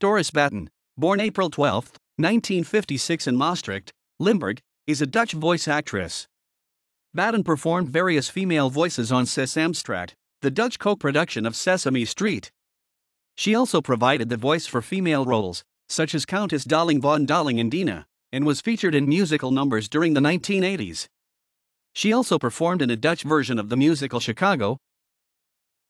Doris Baaten, born April 12, 1956 in Maastricht, Limburg, is a Dutch voice actress. Baaten performed various female voices on Sesamstraat, the Dutch co production of Sesame Street. She also provided the voice for female roles, such as Countess Dahling von Dahling and Deena, and was featured in musical numbers during the 1980s. She also performed in a Dutch version of the musical Chicago,